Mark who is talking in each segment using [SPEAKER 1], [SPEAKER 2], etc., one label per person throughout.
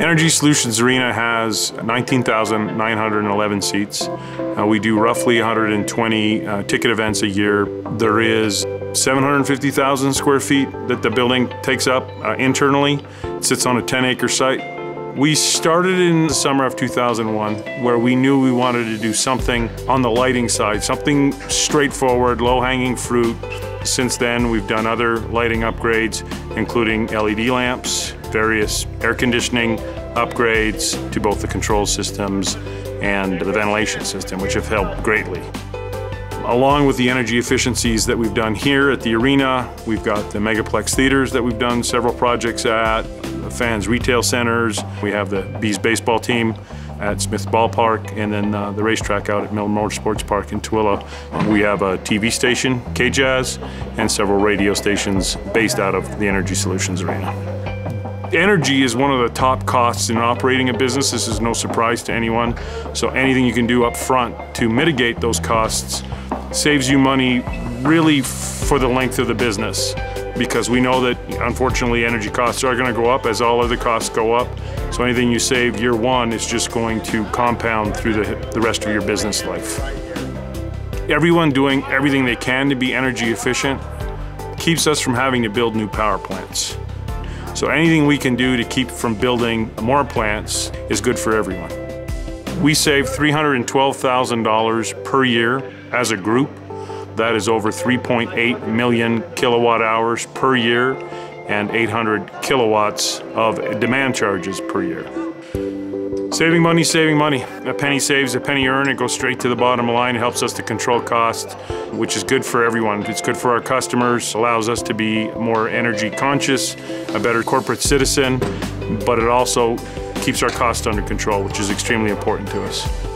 [SPEAKER 1] Energy Solutions Arena has 19,911 seats. Uh, we do roughly 120 uh, ticket events a year. There is 750,000 square feet that the building takes up uh, internally. It sits on a 10 acre site. We started in the summer of 2001 where we knew we wanted to do something on the lighting side, something straightforward, low-hanging fruit. Since then, we've done other lighting upgrades, including LED lamps, various air conditioning upgrades to both the control systems and the ventilation system, which have helped greatly. Along with the energy efficiencies that we've done here at the arena, we've got the Megaplex theaters that we've done several projects at, the Fanzz retail centers, we have the Bees baseball team at Smith Ballpark, and then uh, the racetrack out at Miller Motorsports Park in Tooele. We have a TV station, KJAZ, and several radio stations based out of the Energy Solutions Arena. Energy is one of the top costs in operating a business. This is no surprise to anyone. So anything you can do up front to mitigate those costs saves you money really for the length of the business because we know that unfortunately energy costs are going to go up as all other costs go up. So anything you save year one is just going to compound through the, the rest of your business life. Everyone doing everything they can to be energy efficient keeps us from having to build new power plants. So anything we can do to keep from building more plants is good for everyone. We save $312,000 per year as a group. That is over 3.8 million kilowatt hours per year and 800 kilowatts of demand charges per year. Saving money, saving money. A penny saves, a penny earned. It goes straight to the bottom line. It helps us to control costs, which is good for everyone. It's good for our customers, allows us to be more energy conscious, a better corporate citizen, but it also keeps our costs under control, which is extremely important to us.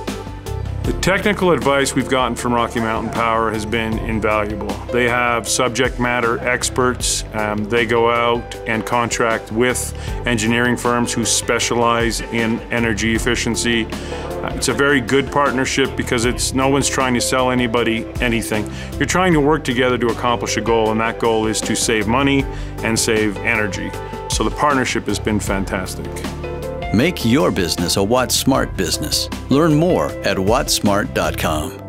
[SPEAKER 1] The technical advice we've gotten from Rocky Mountain Power has been invaluable. They have subject matter experts. Um, they go out and contract with engineering firms who specialize in energy efficiency. Uh, it's a very good partnership because it's no one's trying to sell anybody anything. You're trying to work together to accomplish a goal, and that goal is to save money and save energy. So the partnership has been fantastic.
[SPEAKER 2] Make your business a wattsmart business. Learn more at wattsmart.com.